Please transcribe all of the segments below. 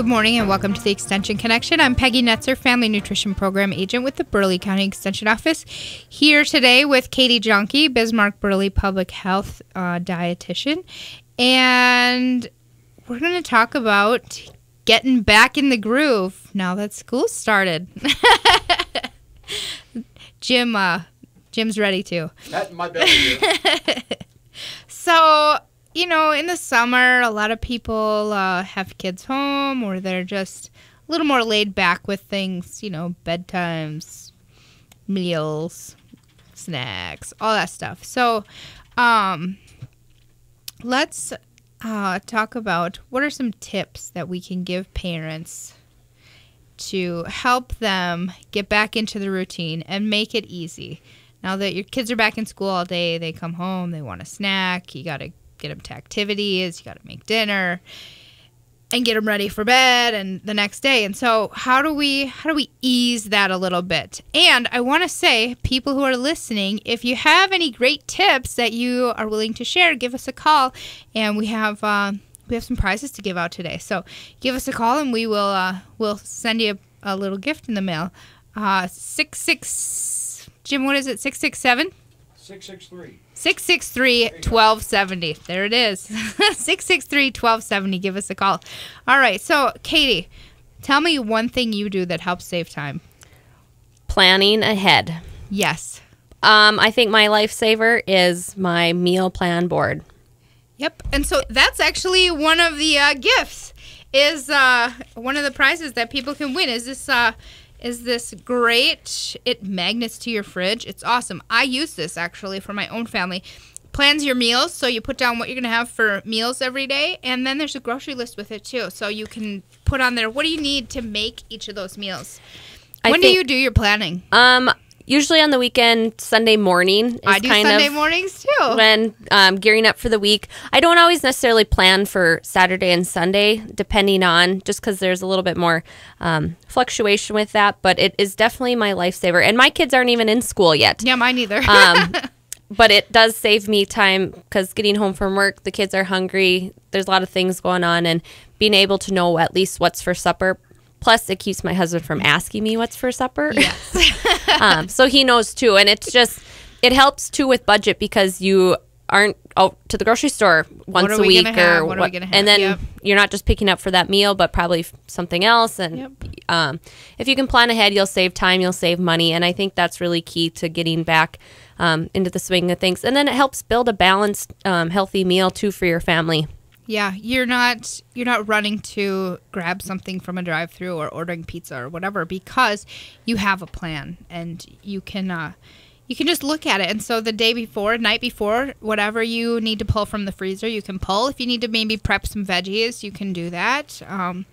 Good morning and welcome to the Extension Connection. I'm Peggy Netzer, Family Nutrition Program Agent with the Burleigh County Extension Office. Here today with Katie Jonke, Bismarck Burleigh Public Health uh, Dietitian. And we're going to talk about getting back in the groove now that school started. Jim, uh, Jim's ready to. Pat my belly. So, you know, in the summer, a lot of people uh, have kids home or they're just a little more laid back with things, you know, bedtimes, meals, snacks, all that stuff. So, um, let's uh, talk about what are some tips that we can give parents to help them get back into the routine and make it easy. Now that your kids are back in school all day, they come home, they want a snack, you got to get them to activities, you got to make dinner and get them ready for bed and the next day. And so, how do we how do we ease that a little bit? And I want to say, people who are listening, if you have any great tips that you are willing to share, give us a call, and we have. Uh, we have some prizes to give out today, so give us a call and we will uh, we'll send you a, a little gift in the mail. Uh, six six Jim, what is it? Six six seven. 663. 663 1270. There it is. 663 1270. Give us a call. All right. So, Katie, tell me one thing you do that helps save time. planning ahead. Yes. Um, I think my lifesaver is my meal plan board. Yep. And so that's actually one of the uh, gifts. Is uh, one of the prizes that people can win. Is this uh, is this great? It magnets to your fridge. It's awesome. I use this actually for my own family. Plans your meals, so you put down what you're gonna have for meals every day, and then there's a grocery list with it too. So you can put on there what do you need to make each of those meals. I when do you do your planning? Um, usually on the weekend, Sunday morning is I do Sunday mornings too. when um, gearing up for the week. I don't always necessarily plan for Saturday and Sunday, depending on just because there's a little bit more um, fluctuation with that. But it is definitely my lifesaver, and my kids aren't even in school yet. yeah, mine either. Um, but it does save me time because getting home from work, the kids are hungry. There's a lot of things going on, and being able to know at least what's for supper. Plus, it keeps my husband from asking me what's for supper. um, so he knows too, and it's just it helps too with budget because you aren't out to the grocery store once a we week or have? What are we and then Yep. you're not just picking up for that meal, but probably something else. And Yep. um, if you can plan ahead, you'll save time, you'll save money, and I think that's really key to getting back um, into the swing of things. And then it helps build a balanced, um, healthy meal too for your family. Yeah, you're not you're not running to grab something from a drive-through or ordering pizza or whatever because you have a plan and you can uh, you can just look at it. And so the day before, night before, whatever you need to pull from the freezer, you can pull. If you need to maybe prep some veggies, you can do that. Um,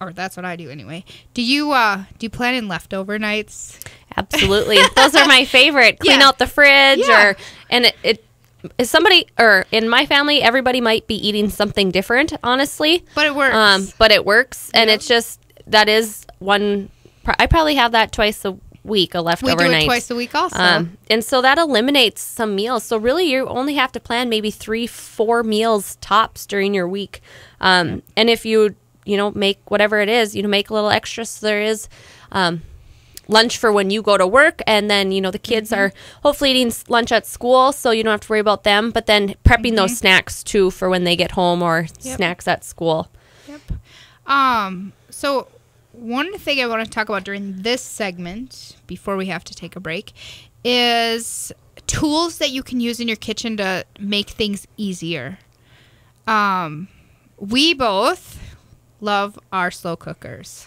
or that's what I do anyway. Do you uh, do you plan in leftover nights? Absolutely, those are my favorite. Clean Yeah. out the fridge, Yeah. or and it, it is somebody or in my family, everybody might be eating something different, honestly. But it works. Um, but it works, and Yeah. it's just that is one. I probably have that twice a week, a leftover we do it night. twice a week also. Um, and so that eliminates some meals. So really, you only have to plan maybe three, four meals tops during your week. Um, And if you, you know, make whatever it is, you know, make a little extra. So there is um, lunch for when you go to work, and then you know the kids Mm-hmm. are hopefully eating lunch at school, so you don't have to worry about them. But then prepping those snacks too for when they get home or Mm-hmm. Yep. snacks at school. Yep. Um, so one thing I want to talk about during this segment before we have to take a break is tools that you can use in your kitchen to make things easier. Um, we both love our slow cookers.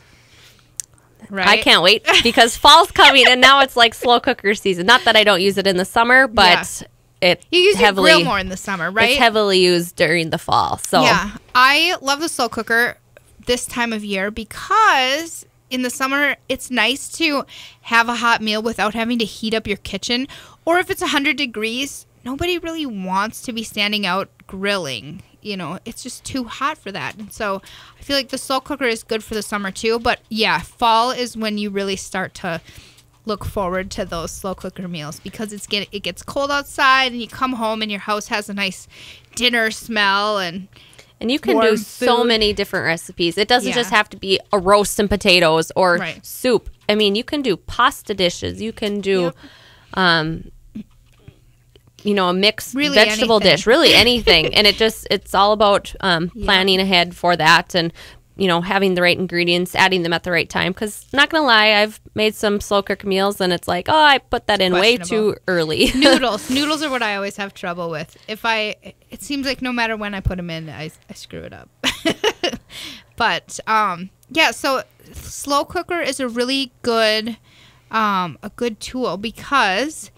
Right? I can't wait because fall's coming, and now it's like slow cooker season. Not that I don't use it in the summer, but it You use heavily your grill more in the summer, right? It's heavily used during the fall. So Yeah, I love the slow cooker this time of year because in the summer it's nice to have a hot meal without having to heat up your kitchen. Or if it's 100 degrees, nobody really wants to be standing out grilling. You know, it's just too hot for that. And so I feel like the slow cooker is good for the summer too. But yeah, fall is when you really start to look forward to those slow cooker meals because it's get it gets cold outside and you come home and your house has a nice dinner smell and And you can do so many different recipes. It doesn't Yeah. just have to be a roast and potatoes or Right. soup. I mean, you can do pasta dishes. You can do, Yep. um, you know, a mixed Really vegetable anything. dish. Really anything. and it just it's all about um, Yeah. planning ahead for that and you know having the right ingredients, adding them at the right time. Because not gonna lie, I've made some slow cook meals and it's like, oh, I put that in way too early. noodles. Noodles are what I always have trouble with. If I, it seems like no matter when I put them in, I, I screw it up. but um, yeah. So slow cooker is a really good, um, a good tool because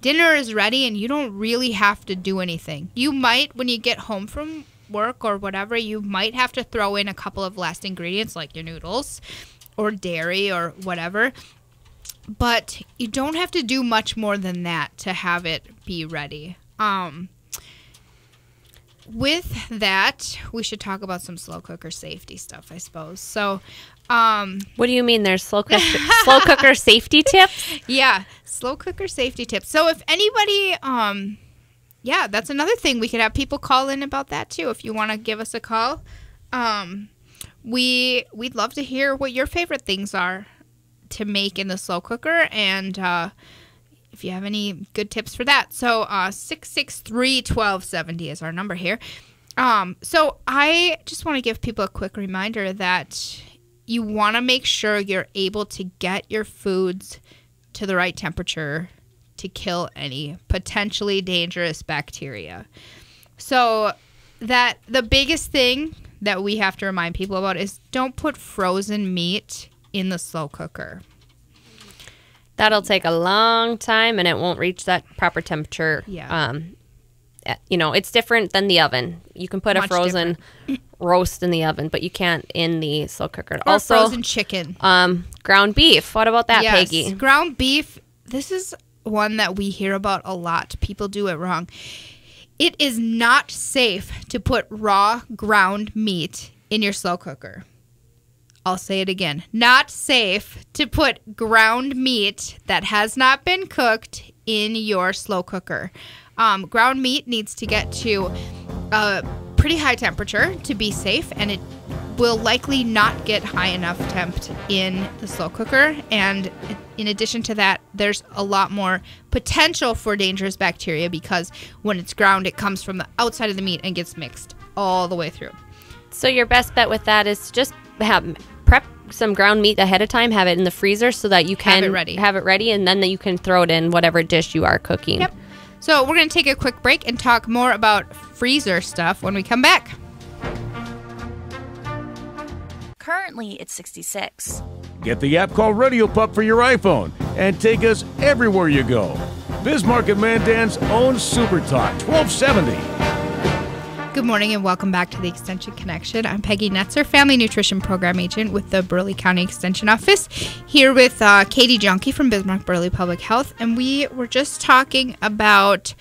dinner is ready and you don't really have to do anything. You might when you get home from work or whatever, you might have to throw in a couple of last ingredients like your noodles or dairy or whatever but you don't have to do much more than that to have it be ready. Um, with that, we should talk about some slow cooker safety stuff, I suppose. So, um, what do you mean? There's slow cooker, slow cooker safety tips? yeah, slow cooker safety tips. So, if anybody, um, yeah, that's another thing we could have people call in about that too. If you want to give us a call, um, we we'd love to hear what your favorite things are to make in the slow cooker and uh, if you have any good tips for that. So uh 663-1270 is our number here. Um, so I just want to give people a quick reminder that you want to make sure you're able to get your foods to the right temperature to kill any potentially dangerous bacteria. So that the biggest thing that we have to remind people about is don't put frozen meat in the slow cooker. That'll take a long time and it won't reach that proper temperature. Yeah. Um, eh, you know, it's different than the oven. You can put a frozen roast in the oven, but you can't in the slow cooker. Or also, frozen chicken. um, ground beef. What about that, Yes. Peggy? Ground beef. This is one that we hear about a lot. People do it wrong. It is not safe to put raw ground meat in your slow cooker. I'll say it again. Not safe to put ground meat that has not been cooked in your slow cooker. Um, ground meat needs to get to a pretty high temperature to be safe, and it will likely not get high enough temp in the slow cooker. And in addition to that, there's a lot more potential for dangerous bacteria because when it's ground, it comes from the outside of the meat and gets mixed all the way through. So your best bet with that is just have prep some ground meat ahead of time. Have it in the freezer so that you can it ready. have it ready, and then that you can throw it in whatever dish you are cooking. Yep. So we're going to take a quick break and talk more about freezer stuff when we come back. Currently, it's 66. Get the app called Radio Pup for your iPhone and take us everywhere you go. Bismarck and Mandan's own Super Talk 1270. Good morning and welcome back to the Extension Connection. I'm Peggy Netzer, Family Nutrition Program Agent with the Burleigh County Extension Office, here with uh, Katie Jonke from Bismarck Burleigh Public Health. And we were just talking about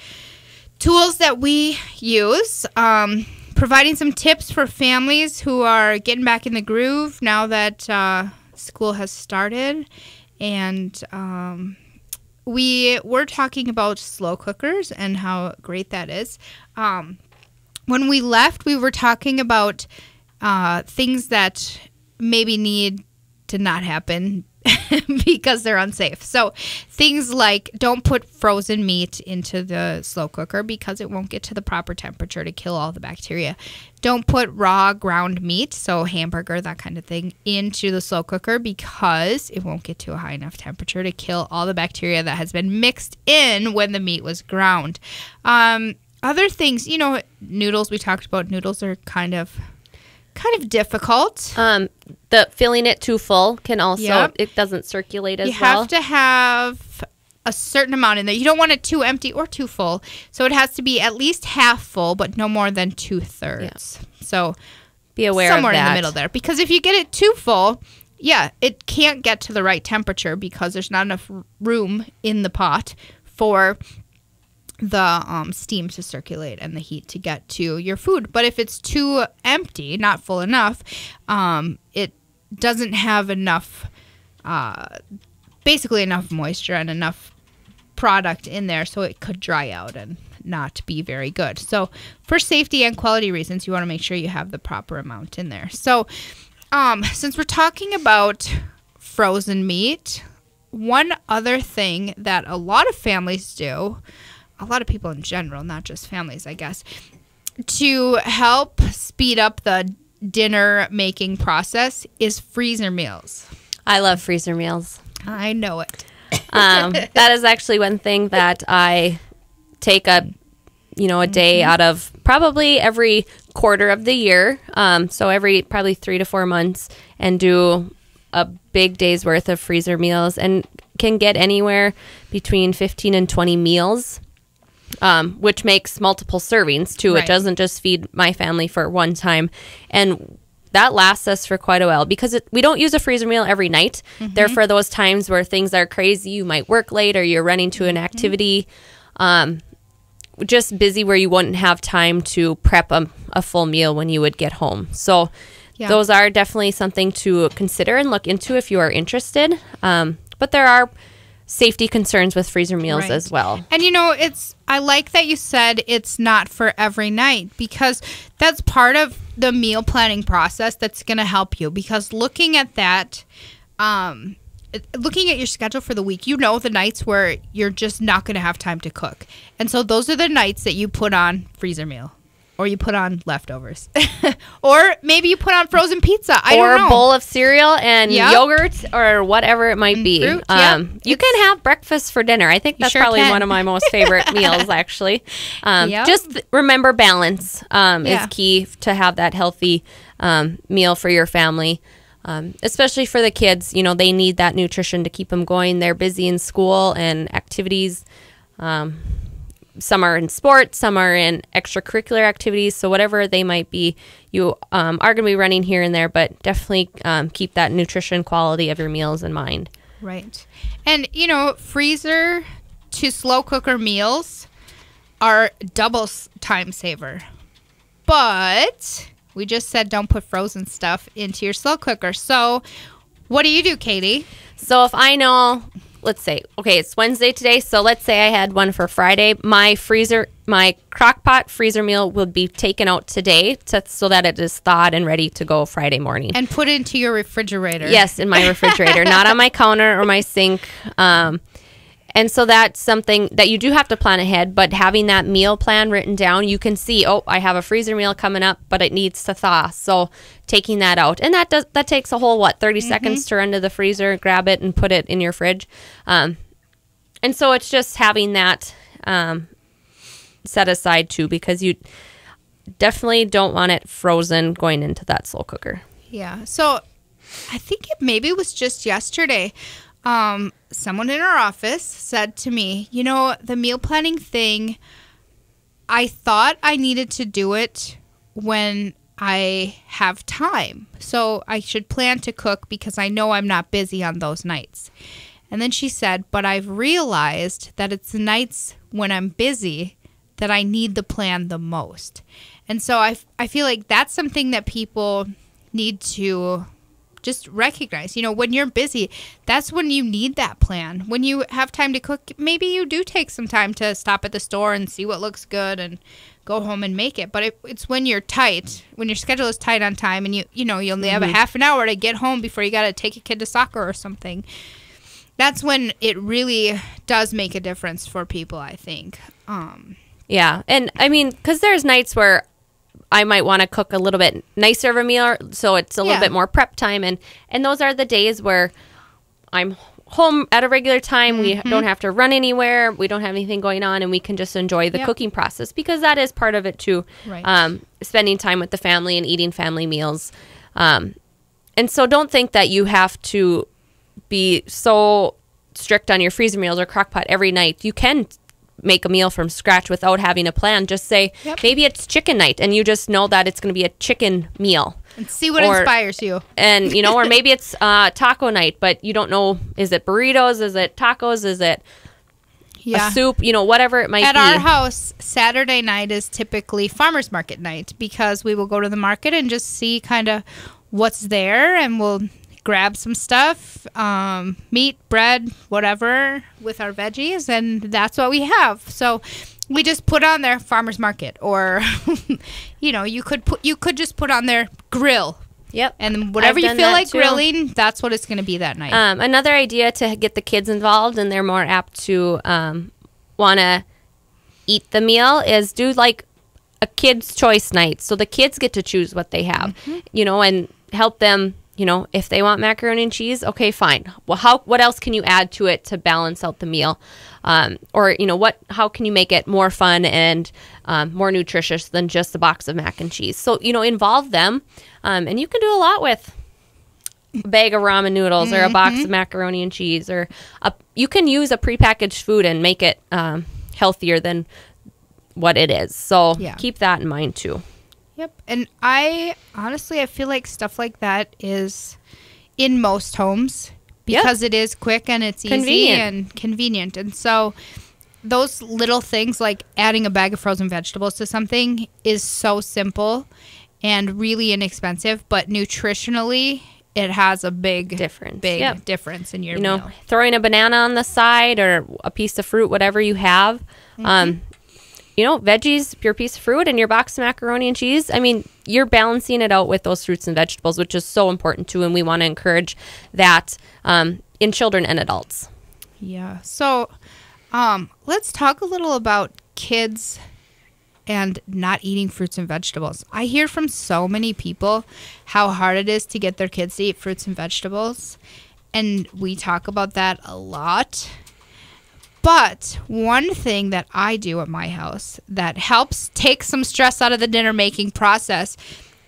tools that we use, um, providing some tips for families who are getting back in the groove now that uh, school has started. And um, we were talking about slow cookers and how great that is. Um, when we left, we were talking about uh, things that maybe need to not happen because they're unsafe. So things like don't put frozen meat into the slow cooker because it won't get to the proper temperature to kill all the bacteria. Don't put raw ground meat, so hamburger, that kind of thing, into the slow cooker because it won't get to a high enough temperature to kill all the bacteria that has been mixed in when the meat was ground. Um, other things, you know, noodles. We talked about noodles are kind of kind of difficult. Um, the filling it too full can also Yep. it doesn't circulate as you well. You have to have a certain amount in there. You don't want it too empty or too full. So it has to be at least half full, but no more than two thirds. So Be aware somewhere of that. in the middle there. Because if you get it too full, yeah, it can't get to the right temperature because there's not enough room in the pot for the um, steam to circulate and the heat to get to your food. But if it's too empty, not full enough, um, it doesn't have enough, uh, basically enough moisture and enough product in there, so it could dry out and not be very good. So, for safety and quality reasons, you want to make sure you have the proper amount in there. So, um, since we're talking about frozen meat, one other thing that a lot of families do, a lot of people in general, not just families, I guess, to help speed up the dinner making process is freezer meals. I love freezer meals. I know it. Um, that is actually one thing that I take a you know a day out of probably every quarter of the year. Um, so every probably three to four months, and do a big day's worth of freezer meals, and can get anywhere between fifteen and twenty meals. Um, which makes multiple servings too. Right. It doesn't just feed my family for one time, and that lasts us for quite a while because it, we don't use a freezer meal every night. For those times where things are crazy. You might work late or you're running to an activity, um, just busy where you wouldn't have time to prep a, a full meal when you would get home. So Yeah. those are definitely something to consider and look into if you are interested. Um, but there are safety concerns with freezer meals Right. as well. And you know, it's I like that you said it's not for every night because that's part of the meal planning process that's going to help you because looking at that um looking at your schedule for the week, you know the nights where you're just not going to have time to cook. And so those are the nights that you put on freezer meal or you put on leftovers. or maybe you put on frozen pizza. I or don't know. a bowl of cereal and Yep. yogurt or whatever it might be. fruit, yep. Um, You can have breakfast for dinner. I think that's sure probably can. one of my most favorite meals, actually. Um, Yep. Just th- remember balance um, Yeah. is key to have that healthy um, meal for your family. Um, especially for the kids, you know, they need that nutrition to keep them going. They're busy in school and activities. Um, some are in sports, some are in extracurricular activities. So whatever they might be, you um, are going to be running here and there, but definitely um, keep that nutrition quality of your meals in mind. Right. And you know, freezer to slow cooker meals are double time saver. But we just said don't put frozen stuff into your slow cooker. So, what do you do, Katie? So if I know, let's say, okay, it's Wednesday today, so let's say I had one for Friday, my freezer, my crock pot freezer meal will be taken out today to, so that it is thawed and ready to go Friday morning. And put into your refrigerator. Yes, in my refrigerator, not on my counter or my sink. Um, and so that's something that you do have to plan ahead, but having that meal plan written down, you can see, oh, I have a freezer meal coming up, but it needs to thaw. So taking that out. And that does that takes a whole what, 30 seconds to run to the freezer, grab it and put it in your fridge. Um, and so it's just having that um, set aside too because you definitely don't want it frozen going into that slow cooker. Yeah. So, I think it maybe was just yesterday. Um, someone in our office said to me, "You know, the meal planning thing. I thought I needed to do it when I have time. So I should plan to cook because I know I'm not busy on those nights." And then she said, "But I've realized that it's the nights when I'm busy that I need the plan the most." And so I, I feel like that's something that people need to just recognize. You know, when you're busy, that's when you need that plan. When you have time to cook, maybe you do take some time to stop at the store and see what looks good and go home and make it. But it, it's when you're tight, when your schedule is tight on time and you you know, you only have a half an hour to get home before you got to take a kid to soccer or something. That's when it really does make a difference for people, I think. Um Yeah, and I mean, because there's nights where I might want to cook a little bit nicer of a meal, so it's a little bit more prep time, and and those are the days where I'm home at a regular time. We Mm-hmm. don't have to run anywhere. We don't have anything going on, and we can just enjoy the Yep. cooking process because that is part of it too. Right. Um, spending time with the family and eating family meals, um, and so don't think that you have to be so strict on your freezer meals or crock pot every night. You can make a meal from scratch without having a plan. Just say Yep. maybe it's chicken night and you just know that it's going to be a chicken meal. and see what Or- inspires you. And you know, or maybe it's uh, taco night, but you don't know is it burritos, is it tacos, is it a soup, you know, whatever it might At be. At our house, Saturday night is typically farmers market night because we will go to the market and just see kind of what's there and we'll grab some stuff, um, meat, bread, whatever, with our veggies, and that's what we have. So we just put on their farmers market or you know you could put you could just put on their grill Yep. and whatever I've you feel like too. grilling that's what it's going to be that night Um, another idea to get the kids involved and they're more apt to um, want to eat the meal is do like a kids' choice night. So the kids get to choose what they have, you know, and help them. You know, if they want macaroni and cheese, okay, fine. Well, how what else can you add to it to balance out the meal, um, or you know, what how can you make it more fun and um, more nutritious than just a box of mac and cheese? So you know, involve them, um, and you can do a lot with a bag of ramen noodles or a box of macaroni and cheese or a, you can use a prepackaged food and make it um, healthier than what it is so Yeah. keep that in mind too Yep. And I honestly I feel like stuff like that is in most homes Yep. because it is quick and it's easy and convenient. And so those little things like adding a bag of frozen vegetables to something is so simple and really inexpensive, but nutritionally it has a big Difference. Big Yep. difference in your you know meal. throwing a banana on the side or a piece of fruit whatever you have um, you know veggies your piece of fruit and your box of macaroni and cheese i mean you're balancing it out with those fruits and vegetables which is so important too and we want to encourage that um, in children and adults Yeah. So, um, let's talk a little about kids and not eating fruits and vegetables. I hear from so many people how hard it is to get their kids to eat fruits and vegetables, and we talk about that a lot. But one thing that I do at my house that helps take some stress out of the dinner making process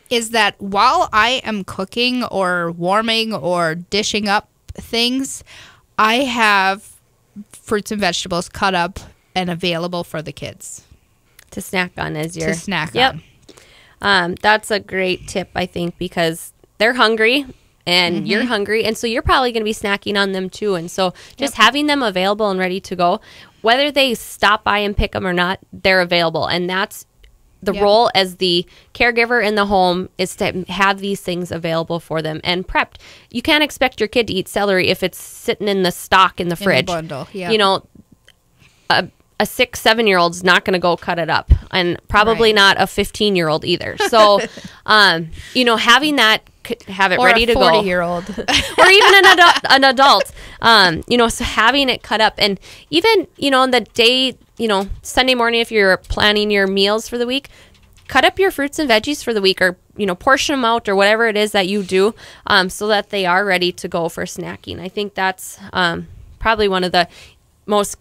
is that while I am cooking or warming or dishing up things, I have fruits and vegetables cut up and available for the kids to snack on as your to snack Yep. on. Um, that's a great tip, I think, because they're hungry and Mm-hmm. you're hungry, and so you're probably going to be snacking on them too. And so, just having them available and ready to go, whether they stop by and pick them or not, they're available, and that's the Yep. role as the caregiver in the home is to have these things available for them and prepped. You can't expect your kid to eat celery if it's sitting in the stock in the a fridge. bundle, yeah. You know, a, a six, seven year old's not going to go cut it up, and probably Right. not a 15 year old either. So, um, you know, having that, have it Or ready to go, forty year old. or even an adult, an adult, um, you know, so having it cut up, and even you know, on the day, you know, Sunday morning, if you're planning your meals for the week, cut up your fruits and veggies for the week, or you know, portion them out, or whatever it is that you do, um, so that they are ready to go for snacking. I think that's um, probably one of the most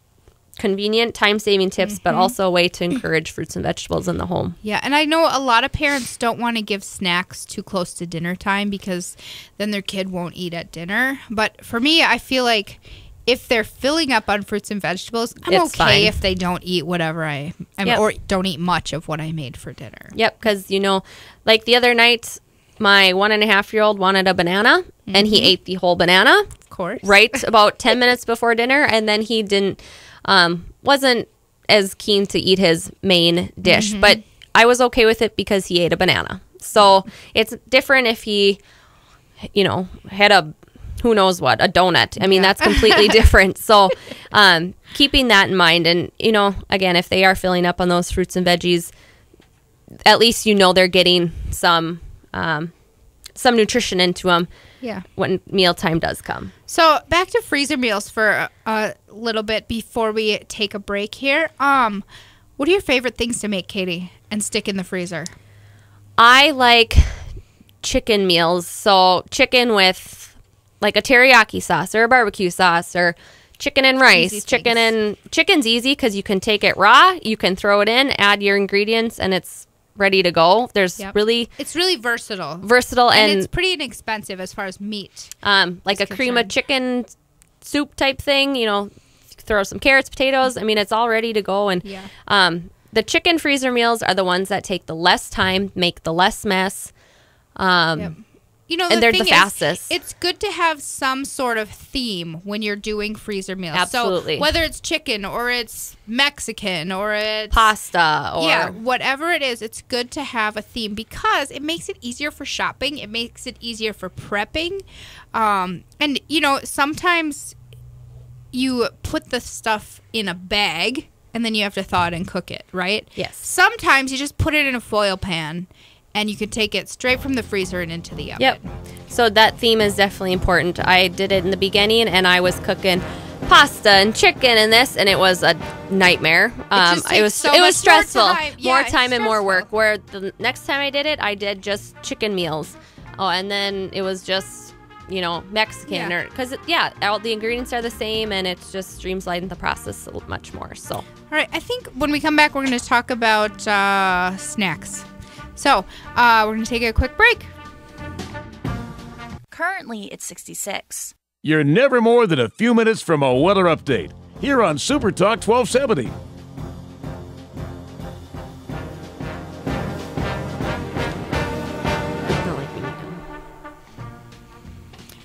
convenient time saving tips but mm-hmm. also a way to encourage fruits and vegetables in the home Yeah, and I know a lot of parents don't want to give snacks too close to dinner time because then their kid won't eat at dinner. But for me, I feel like if they're filling up on fruits and vegetables, I'm It's okay fine. if they don't eat whatever I I'm, Yep. or don't eat much of what I made for dinner. Yep, because you know, like the other night, my one and a half year old wanted a banana, and he mm-hmm. ate the whole banana Of course. right about ten minutes before dinner, and then he didn't, um, wasn't as keen to eat his main dish. But I was okay with it because he ate a banana. So it's different if he, you know, had a who knows what a donut. I mean, that's completely different. So, um, keeping that in mind, and you know, again, if they are filling up on those fruits and veggies, at least you know they're getting some um, some nutrition into them Yeah. when mealtime does come. So back to freezer meals for a, a little bit before we take a break here. Um, what are your favorite things to make, Katie, and stick in the freezer? I like chicken meals. So chicken with like a teriyaki sauce or a barbecue sauce or chicken and rice. Chicken and chicken's easy because you can take it raw, you can throw it in, add your ingredients, and it's ready to go. There's Yep. really It's really versatile. versatile and, and, it's pretty inexpensive as far as meat. um, like a is cream of chicken soup type thing. You know, throw some carrots, potatoes. I mean, it's all ready to go. And Yeah. um, the chicken freezer meals are the ones that take the less time, make the less mess. Um, Yep. You know, And the they're the thing is, fastest. it's good to have some sort of theme when you're doing freezer meals. Absolutely. So whether it's chicken or it's Mexican or it's Pasta or yeah, whatever it is, it's good to have a theme because it makes it easier for shopping. It makes it easier for prepping, um, and you know sometimes you put the stuff in a bag and then you have to thaw it and cook it, right? Yes. Sometimes you just put it in a foil pan and you can take it straight from the freezer and into the oven. Yep. So that theme is definitely important. I did it in the beginning, and I was cooking pasta and chicken and this, and it was a nightmare. Um, just it was so it was more stressful, time. Yeah, more time and more work. Where the next time I did it, I did just chicken meals. Oh, and then it was just you know Mexican Yeah. or because yeah, all the ingredients are the same, and it's just streamlining the process much more. So All right. I think when we come back, we're going to talk about uh, snacks. So uh, we're going to take a quick break. Currently, it's 66. You're never more than a few minutes from a weather update here on Super Talk 1270.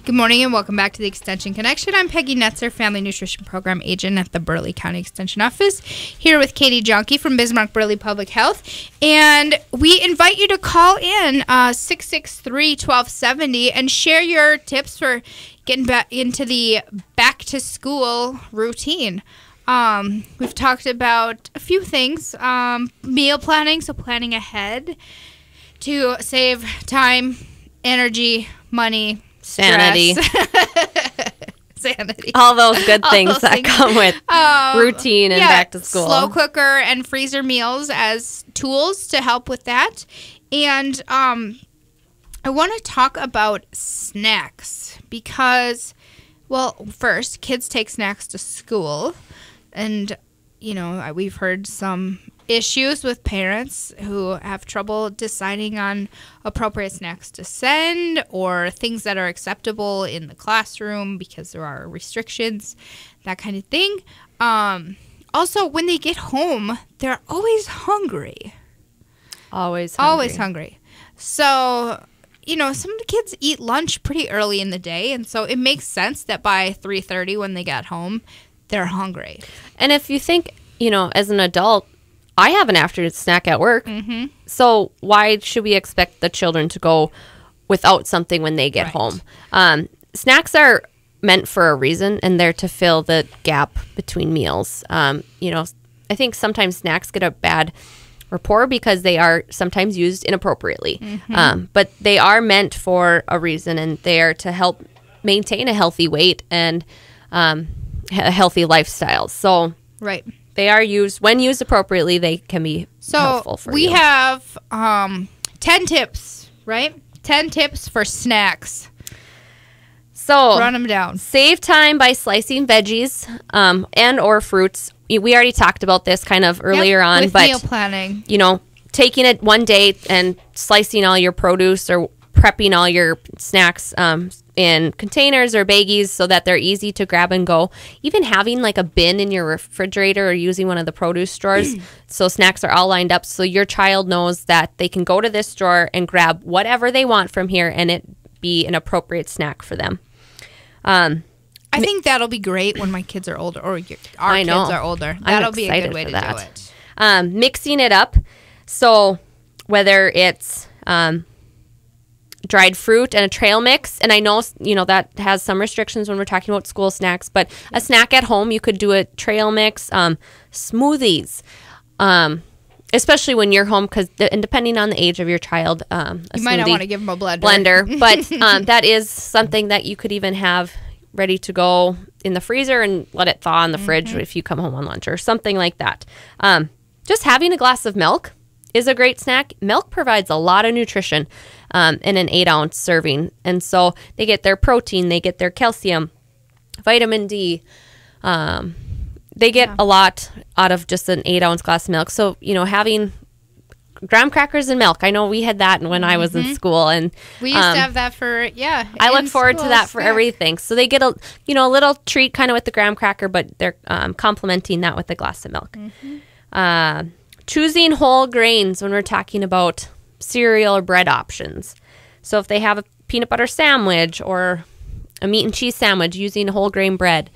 Good morning and welcome back to the Extension Connection. I'm Peggy Netzer, Family Nutrition Program Agent at the Burleigh County Extension Office, here with Katie Jonke from Bismarck Burleigh Public Health. And we invite you to call in uh, 663 1270 and share your tips for getting back into the back to school routine. Um, we've talked about a few things um, meal planning, so planning ahead to save time, energy, money, Sanity. sanity. All those good things those that things. come with Um, routine and yeah, back to school. Slow cooker and freezer meals as tools to help with that. And um, I want to talk about snacks because, well, first, kids take snacks to school. And, you know, we've heard some issues with parents who have trouble deciding on appropriate snacks to send or things that are acceptable in the classroom because there are restrictions, that kind of thing. Um, also, when they get home, they're always hungry Always, hungry. always hungry. So, you know, some of the kids eat lunch pretty early in the day, and so it makes sense that by 3:30 when they get home, they're hungry. And if you think, you know, as an adult, I have an afternoon snack at work. Mm-hmm. So why should we expect the children to go without something when they get Right. home? Um, snacks are meant for a reason, and they're to fill the gap between meals. Um, you know, I think sometimes snacks get a bad rapport because they are sometimes used inappropriately. Um, but they are meant for a reason, and they are to help maintain a healthy weight and um, a healthy lifestyle. So Right. They are used when used appropriately. They can be So helpful for we you. have um 10 tips, right? 10 tips for snacks. so Run them down. save time by slicing veggies um, and or fruits. We we already talked about this kind of earlier Yep, on, but meal planning. you know, taking it one day and slicing all your produce or prepping all your snacks um, in containers or baggies so that they're easy to grab and go. Even having like a bin in your refrigerator or using one of the produce drawers so snacks are all lined up so your child knows that they can go to this drawer and grab whatever they want from here and it be an appropriate snack for them. Um, I think that'll be great when my kids are older or your, our I know. kids are older. That'll be a good way to do it. um, mixing it up. So whether it's um, dried fruit and a trail mix, and I know you know that has some restrictions when we're talking about school snacks, but a snack at home you could do a trail mix, um, smoothies. Um, Especially when you're home, because and depending on the age of your child, um, You might not want to give them a blender. blender, but um, that is something that you could even have ready to go in the freezer and let it thaw in the fridge Mm-hmm. if you come home on lunch or something like that. Um, just having a glass of milk is a great snack. Milk provides a lot of nutrition um, in an eight ounce serving, and so they get their protein, they get their calcium, vitamin D. Um, they get a lot out of just an eight ounce glass of milk. So you know, having graham crackers and milk. I know we had that when I was in school, and Mm-hmm. We used um, to have that for yeah. I look forward to that for everything. So they get a you know a little treat kind of with the graham cracker, but they're um, complementing that with a glass of milk. Mm-hmm. Uh, choosing whole grains when we're talking about cereal or bread options. So if they have a peanut butter sandwich or a meat and cheese sandwich, using whole grain bread,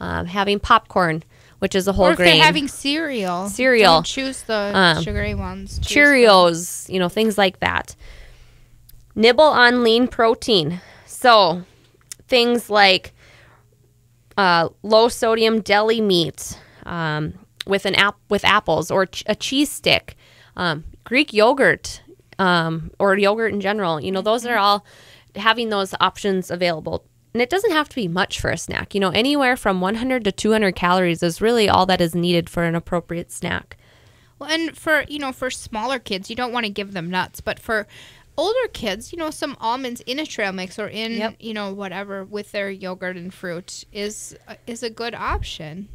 um, having popcorn, which is a whole Or if grain. they're having cereal, Cereal. don't choose the Um, sugary ones. Choose Cheerios, you know, things like that. Nibble on lean protein. So, things like uh, low sodium deli meat, um, with an app with apples or ch- a cheese stick, um, Greek yogurt, um, or yogurt in general. You know, those are all having those options available. And it doesn't have to be much for a snack. You know, anywhere from 100 to 200 calories is really all that is needed for an appropriate snack. Well, and for you know, for smaller kids, you don't want to give them nuts, but for older kids, you know, some almonds in a trail mix or in Yep. you know whatever with their yogurt and fruit is is a good option.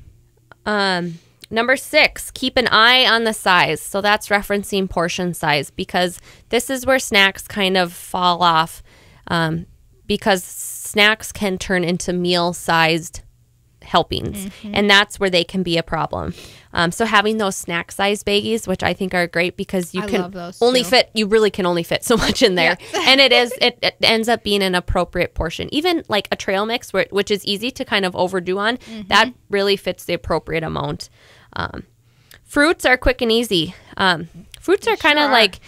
Um, number six, keep an eye on the size. So that's referencing portion size because this is where snacks kind of fall off um, because snacks can turn into meal sized helpings and that's where they can be a problem um, so having those snack size baggies which i think are great because you I can only too. fit you really can only fit so much in there and it is it, it ends up being an appropriate portion even like a trail mix where, which is easy to kind of overdo on Mm-hmm. that really fits the appropriate amount um, fruits are quick and easy. Um, fruits are kind of sure. like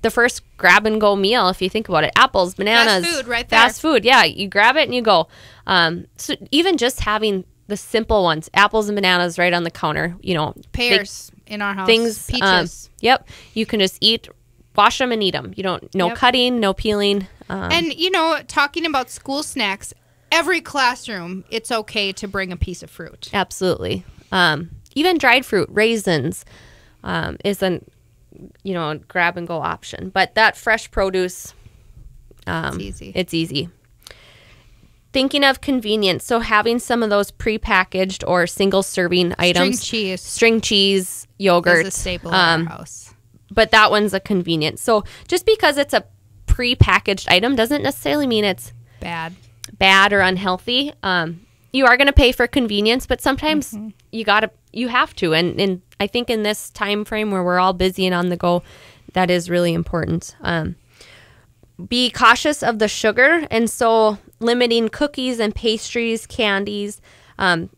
the first grab and go meal if you think about it. Apples bananas food right fast food. Yeah you grab it and you go. Um, so even just having the simple ones apples and bananas right on the counter you know they- Pears in our house, things peaches. um, yep you can just eat wash them and eat them you don't no Yep. cutting no peeling um, And you know, talking about school snacks, every classroom it's okay to bring a piece of fruit. absolutely. Um, even dried fruit raisins um, is an you know grab and go option but that fresh produce um, It's easy. it's easy thinking of convenience so having some of those prepackaged or single serving items String cheese string cheese yogurt is a staple um, house. but that one's a convenience so just because it's a pre-packaged item doesn't necessarily mean it's Bad. bad or unhealthy. Um, you are going to pay for convenience, but sometimes you got to you have to. And, and I think in this time frame where we're all busy and on the go, that is really important. Um, be cautious of the sugar, and so limiting cookies and pastries, candies, um,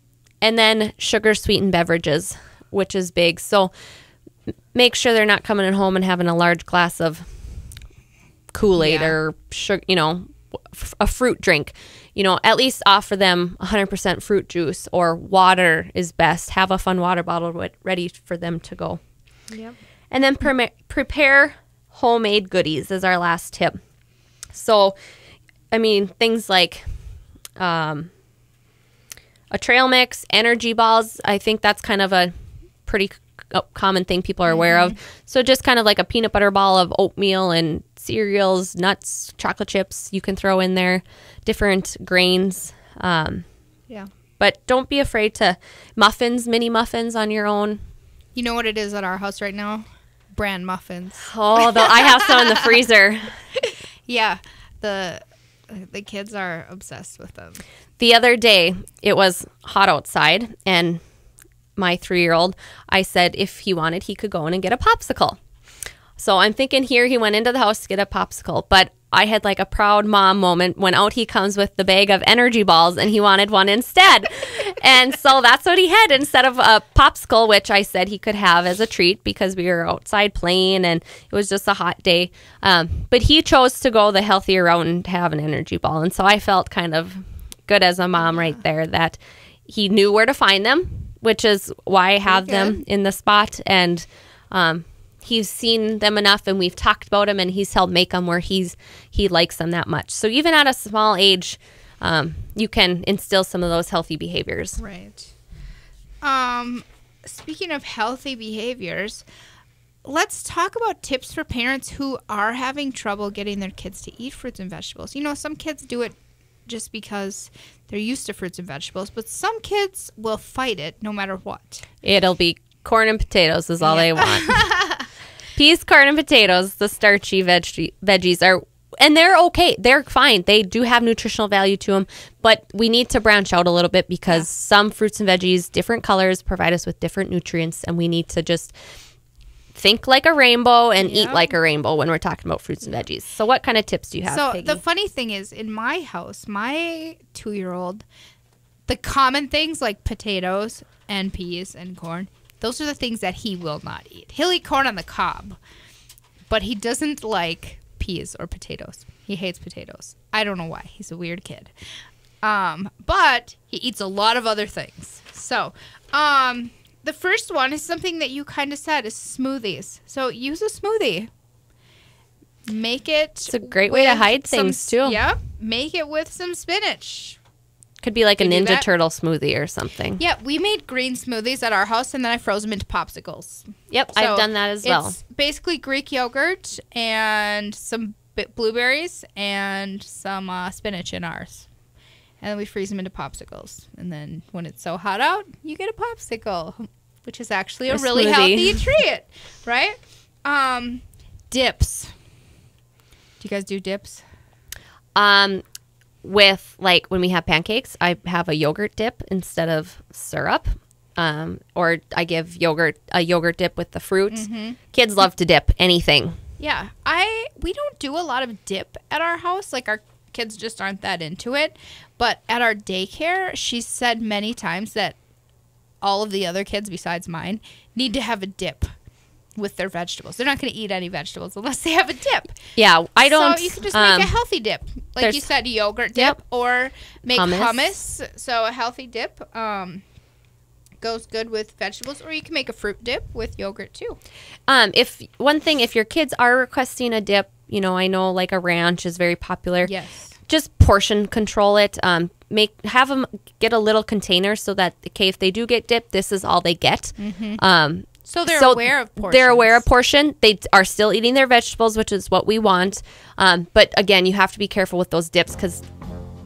and then sugar sweetened beverages, which is big. So make sure they're not coming home and having a large glass of Kool Aid Yeah. or sugar, you know, f- a fruit drink. You know, at least offer them 100% fruit juice or water is best. Have a fun water bottle ready for them to go. Yep. And then preme- prepare homemade goodies is our last tip. So, I mean, things like um, a trail mix, energy balls. I think that's kind of a pretty common thing people are aware of. So, just kind of like a peanut butter ball of oatmeal and cereals, nuts, chocolate chips you can throw in there, different grains. Um, Yeah. but don't be afraid to muffins, mini muffins on your own. You know what it is at our house right now? Bran muffins. Oh, the, I have some in the freezer. Yeah. The the kids are obsessed with them. the other day it was hot outside and my three-year-old i said if he wanted he could go in and get a popsicle so i'm thinking here he went into the house to get a popsicle but i had like a proud mom moment when out he comes with the bag of energy balls and he wanted one instead. And so that's what he had instead of a popsicle which i said he could have as a treat because we were outside playing and it was just a hot day. Um, but he chose to go the healthier route and have an energy ball. And so i felt kind of good as a mom right there that he knew where to find them, which is why I have them in the spot. And um, he's seen them enough, and we've talked about them, and he's helped make them where he's he likes them that much. So even at a small age, um, you can instill some of those healthy behaviors. Right. Um, speaking of healthy behaviors, let's talk about tips for parents who are having trouble getting their kids to eat fruits and vegetables. You know, some kids do it just because they're used to fruits and vegetables, but some kids will fight it no matter what. It'll be corn and potatoes is all they want. Peas, corn, and potatoes, the starchy veg- veggies are, and they're okay. They're fine. They do have nutritional value to them, but we need to branch out a little bit because some fruits and veggies, different colors, provide us with different nutrients, and we need to just think like a rainbow and eat like a rainbow when we're talking about fruits and veggies. So, what kind of tips do you have? So Peggy? the funny thing is, in my house, my two-year-old, the common things like potatoes and peas and corn, those are the things that he will not eat. He'll eat corn on the cob, but he doesn't like peas or potatoes. He hates potatoes. I don't know why. He's a weird kid. Um, but he eats a lot of other things. So, um, the first one is something that you kind of said is smoothies. So use a smoothie. Make it. It's a great way to hide some things, too. Yeah. Make it with some spinach. Could be like a Ninja? Turtle smoothie or something. Yeah, we made green smoothies at our house and then I froze them into popsicles. Yep, So I've done that as well. It's basically Greek yogurt and some blueberries and some uh, spinach in ours. And then we freeze them into popsicles. And then when it's so hot out, you get a popsicle, which is actually a, A really smoothie. healthy treat, right? Um, dips. Do you guys do dips? Um, with like when we have pancakes, I have a yogurt dip instead of syrup. Um, or I give yogurt a yogurt dip with the fruit. Mm-hmm. Kids love to dip anything. Yeah, I we don't do a lot of dip at our house. Like our kids just aren't that into it. But at our daycare, she said many times that all of the other kids besides mine need to have a dip with their vegetables. They're not going to eat any vegetables unless they have a dip. Yeah, I don't. So you can just um, make a healthy dip, like you said, yogurt dip, Yep. or make Hummus. hummus. So a healthy dip um, goes good with vegetables, or you can make a fruit dip with yogurt too. Um, if one thing, if your kids are requesting a dip, you know, I know like a ranch is very popular. Yes. Just portion control it. Um, make have them get a little container so that okay, if they do get dipped, this is all they get. Um, So they're so aware of portions. They're aware of portion. They are still eating their vegetables, which is what we want. Um, but again, you have to be careful with those dips because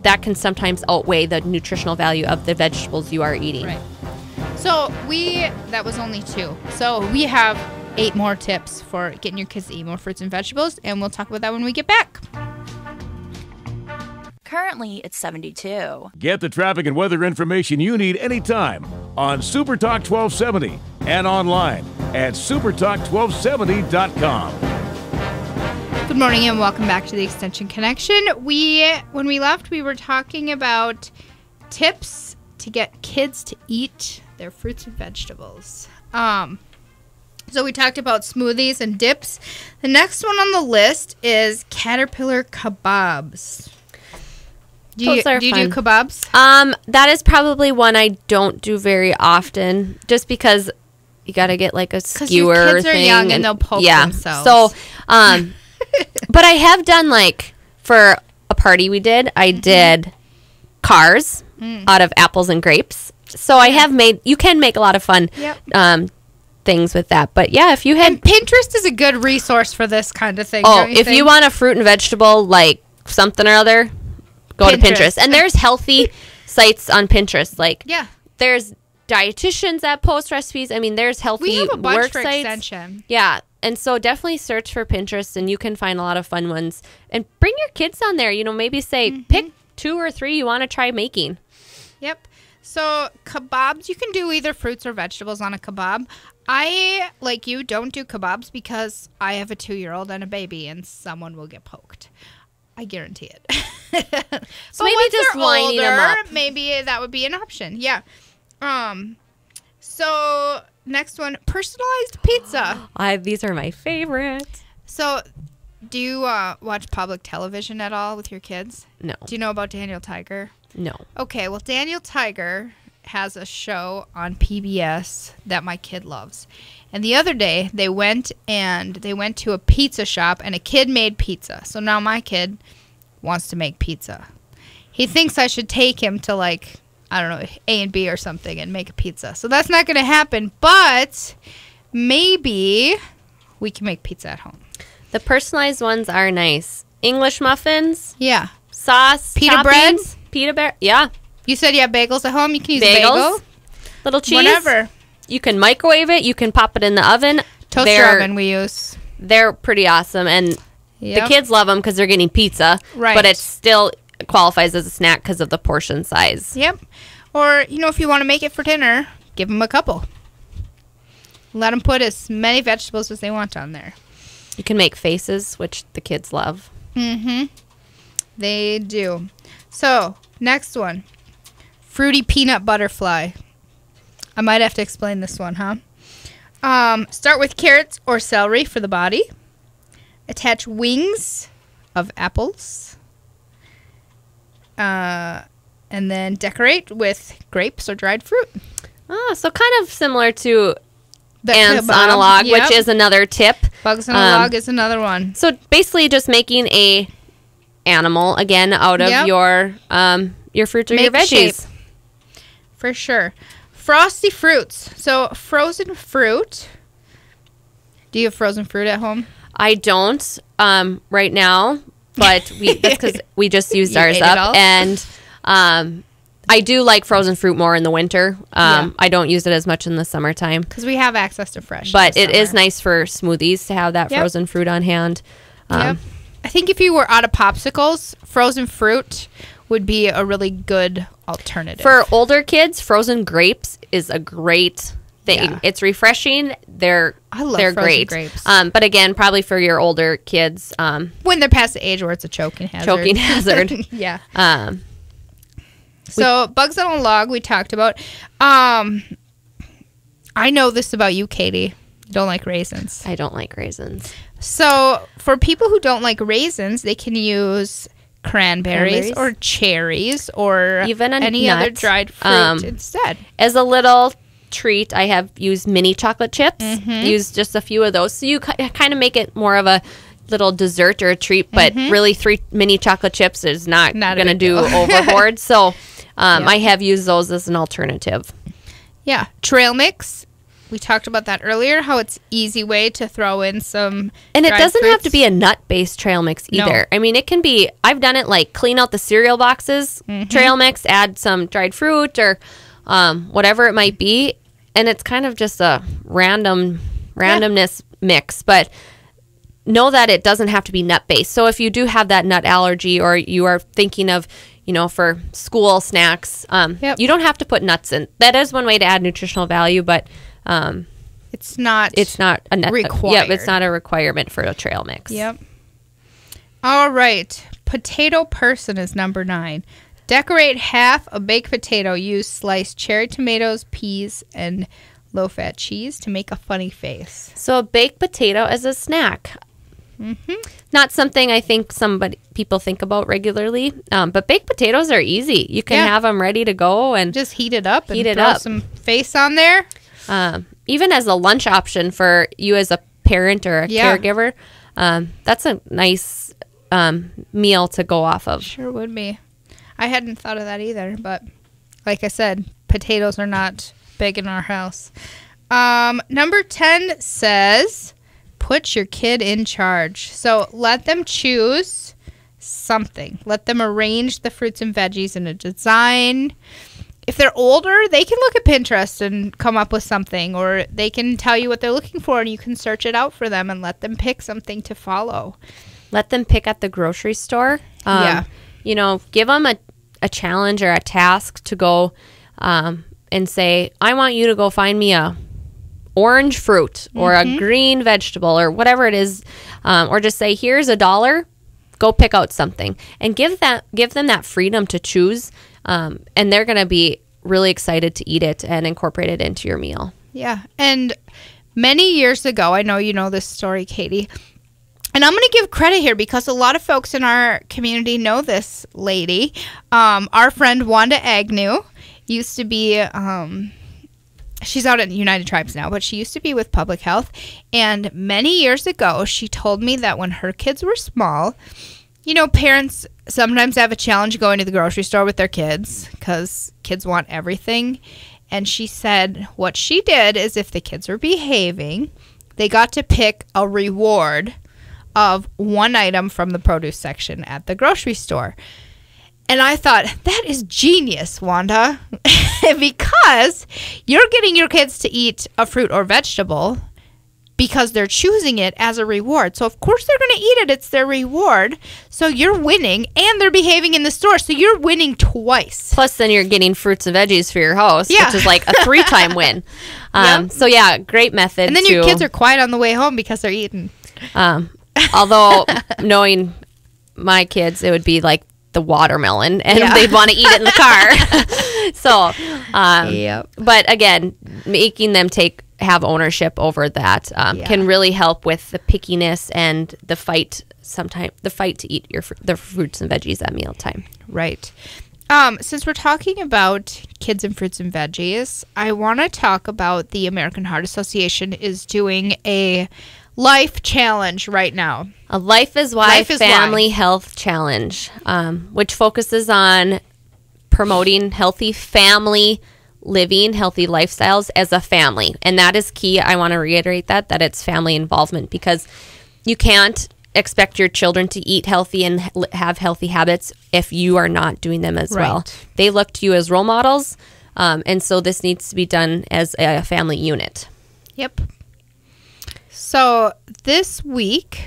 that can sometimes outweigh the nutritional value of the vegetables you are eating. Right. So we that was only two. So we have eight more tips for getting your kids to eat more fruits and vegetables, and we'll talk about that when we get back. Currently, it's 72. Get the traffic and weather information you need anytime on Super Talk 1270 and online at supertalk1270.com. Good morning and welcome back to the Extension Connection. We when we left, we were talking about tips to get kids to eat their fruits and vegetables. Um so we talked about smoothies and dips. The next one on the list is caterpillar kebabs. Do you, Those are do, you do kebabs? Um, that is probably one I don't do very often, just because you got to get like a 'Cause your skewer. kids are thing young and they'll poke yeah. themselves. So, um, but I have done like for a party we did. I Mm-hmm. did cars Mm. out of apples and grapes. So I have made. You can make a lot of fun. Yep. Um, things with that. But yeah, if you had And Pinterest is a good resource for this kind of thing. Oh, don't if think? you want a fruit and vegetable like something or other, go to Pinterest. Pinterest. And there's healthy sites on Pinterest. Like yeah, there's dietitians that post recipes. I mean, there's healthy we have a bunch work for sites. extension. Yeah. And so definitely search for Pinterest and you can find a lot of fun ones. And bring your kids on there. You know, maybe say Mm-hmm. pick two or three you want to try making. Yep. So kebabs, you can do either fruits or vegetables on a kebab. I, like you, don't do kebabs because I have a two-year-old and a baby, and someone will get poked. I guarantee it. so maybe just lining 'em up. Maybe that would be an option. Yeah. Um. So next one, personalized pizza. I, these are my favorite. So, do you uh, watch public television at all with your kids? No. Do you know about Daniel Tiger? No. Okay, well, Daniel Tiger has a show on PBS that my kid loves. And the other day, they went and they went to a pizza shop and a kid made pizza. So now my kid wants to make pizza. He thinks I should take him to like I don't know, A and B or something and make a pizza. So that's not going to happen, but maybe we can make pizza at home. The personalized ones are nice. English muffins, Yeah. sauce, Pita bread? toppings, pita bread. Yeah, You said you have bagels at home. You can use bagels, bagel. little cheese. Whatever. You can microwave it. You can pop it in the oven. Toaster they're, oven we use. They're pretty awesome, and Yep. the kids love them because they're getting pizza. Right. But it's still qualifies as a snack because of the portion size. Yep. Or, you know, if you want to make it for dinner, give them a couple. Let them put as many vegetables as they want on there. You can make faces, which the kids love. Mm-hmm. They do. So, next one. Fruity peanut butterfly. I might have to explain this one, huh? Um, start with carrots or celery for the body. Attach wings of apples. Uh, and then decorate with grapes or dried fruit. Oh, so kind of similar to The ants kebab. on a log, Yep. which is another tip. bugs on a um, log is another one. So basically, just making a animal again out of Yep. your um your fruits or your Make shape. veggies. For sure. Frosty fruits. So frozen fruit. Do you have frozen fruit at home? I don't um right now, but we that's because we just used ours ate it all? up, and um I do like frozen fruit more in the winter. Um, Yeah. I don't use it as much in the summertime, Because we have access to fresh. but it is nice for smoothies to have that Yep. frozen fruit on hand. Um, Yep. I think if you were out of popsicles, frozen fruit would be a really good alternative. For older kids, frozen grapes is a great thing. Yeah. It's refreshing. They're I love they're great. grapes. Um, but again, probably for your older kids, um, when they're past the age where it's a choking hazard. choking hazard. yeah. Um, So bugs on a log we talked about. Um I know this about you, Katie. You don't like raisins. I don't like raisins. So for people who don't like raisins, they can use cranberries, Cranberries. or cherries or Even a any other dried fruit Um, instead. As a little treat, I have used mini chocolate chips. Mm-hmm. Used just a few of those, so you kind of make it more of a little dessert or a treat. But really, three mini chocolate chips is not, Mm-hmm. Not going to do overboard. So um, Yeah. I have used those as an alternative. Yeah, trail mix. We talked about that earlier. How it's easy way to throw in some, And it doesn't have to be a nut based trail mix No. either. I mean, it can be, I've done it like clean out the cereal boxes, Mm-hmm. trail mix, add some dried fruit or um, whatever it might be. And it's kind of just a random, randomness mix. But know that it doesn't have to be nut based. So if you do have that nut allergy or you are thinking of, you know, for school snacks, um, Yep. you don't have to put nuts in. That is one way to add nutritional value, but um, It's not. it's not a nut. Required. Yep, it's not a requirement for a trail mix. Yep. All right. Potato person is number nine. Decorate half a baked potato. Use sliced cherry tomatoes, peas, and low fat cheese to make a funny face. So a baked potato as a snack. Mm-hmm. Not something I think somebody people think about regularly, um, but baked potatoes are easy. You can Yeah. have them ready to go, and Just heat it up Heat and it up. some face on there. um, even as a lunch option for you as a parent or a Yeah. caregiver, um, that's a nice um, meal to go off of. Sure would be. I hadn't thought of that either, but like I said, potatoes are not big in our house. Um, number 10 says put your kid in charge. So let them choose something. Let them arrange the fruits and veggies in a design. If they're older, they can look at Pinterest and come up with something, or they can tell you what they're looking for and you can search it out for them and let them pick something to follow. Let them pick at the grocery store. Um, Yeah. You know, give them a, a challenge or a task to go um, and say, I want you to go find me a orange fruit or Mm-hmm. a green vegetable or whatever it is, um, or just say, here's a dollar, go pick out something, and give that give them that freedom to choose, um, and they're gonna be really excited to eat it and incorporate it into your meal. Yeah. And many years ago, I know you know this story, Katie. And I'm going to give credit here because a lot of folks in our community know this lady. Um, our friend Wanda Agnew used to be, um, she's out at United Tribes now, but she used to be with Public Health. And many years ago, she told me that when her kids were small, you know, parents sometimes have a challenge going to the grocery store with their kids because kids want everything. And she said what she did is if the kids were behaving, they got to pick a reward of one item from the produce section at the grocery store. And I thought, that is genius, Wanda. because you're getting your kids to eat a fruit or vegetable because they're choosing it as a reward. So, of course, they're going to eat it. It's their reward. So, you're winning and they're behaving in the store. So, you're winning twice. Plus, then you're getting fruits and veggies for your house, Yeah. which is like a three time win. Um, Yep. So, yeah, great method. And then your kids are quiet on the way home because they're eating. Um, although knowing my kids, it would be like the watermelon, and Yeah. they'd want to eat it in the car. so, um, Yep. but again, making them take have ownership over that um, Yeah. can really help with the pickiness and the fight. Sometimes the fight to eat your fr- the fruits and veggies at mealtime. Right. Um, since we're talking about kids and fruits and veggies, I want to talk about the American Heart Association is doing a life challenge right now. A Life is Why Life is Why. Family Health Challenge, um, which focuses on promoting healthy family living, healthy lifestyles as a family. And that is key. I want to reiterate that, that it's family involvement because you can't expect your children to eat healthy and have healthy habits if you are not doing them as well. They look to you as role models. Um, and so this needs to be done as a family unit. Yep. So this week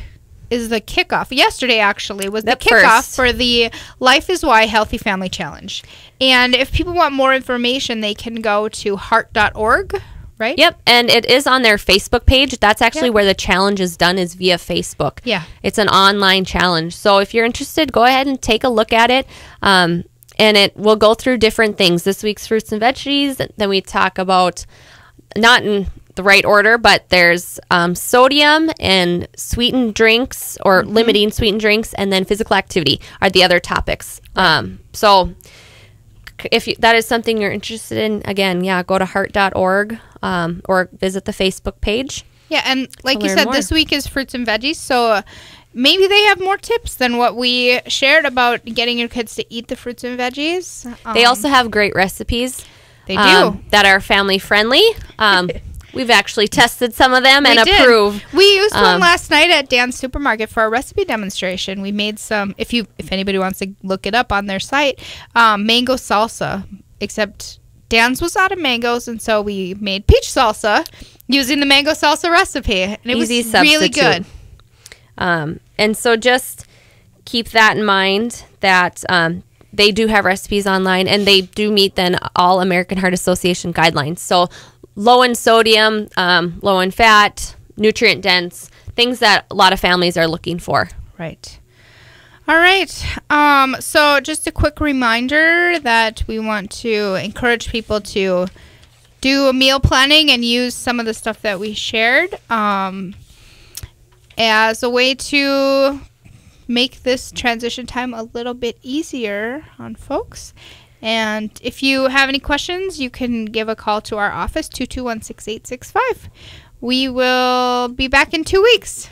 is the kickoff. Yesterday, actually, was the Yep, kickoff first. for the Life is Why Healthy Family Challenge. And if people want more information, they can go to heart.org, right? Yep, and it is on their Facebook page. That's actually Yep. where the challenge is done is via Facebook. Yeah. It's an online challenge. So if you're interested, go ahead and take a look at it. Um, and it will go through different things. This week's fruits and veggies. Then we talk about not in the right order, but there's um, sodium and sweetened drinks or limiting sweetened drinks, and then physical activity are the other topics. Um, so if you, that is something you're interested in, again, yeah, go to heart.org um, or visit the Facebook page. Yeah, and like you said, more. this week is fruits and veggies, so uh, maybe they have more tips than what we shared about getting your kids to eat the fruits and veggies. They Um, also have great recipes. They do. um, that are family friendly. Um, we've actually tested some of them and We did. approve. We used one Um, last night at Dan's supermarket for a recipe demonstration. We made some. If you, if anybody wants to look it up on their site, um, mango salsa. Except Dan's was out of mangoes, and so we made peach salsa using the mango salsa recipe, and it Easy was really good. Um, and so just keep that in mind that um, they do have recipes online and they do meet then all American Heart Association guidelines. So low in sodium, um, low in fat, nutrient dense, things that a lot of families are looking for. Right. All right. Um, so, just a quick reminder that we want to encourage people to do a meal planning and use some of the stuff that we shared um, as a way to make this transition time a little bit easier on folks. And if you have any questions, you can give a call to our office, 221 6865. We will be back in two weeks.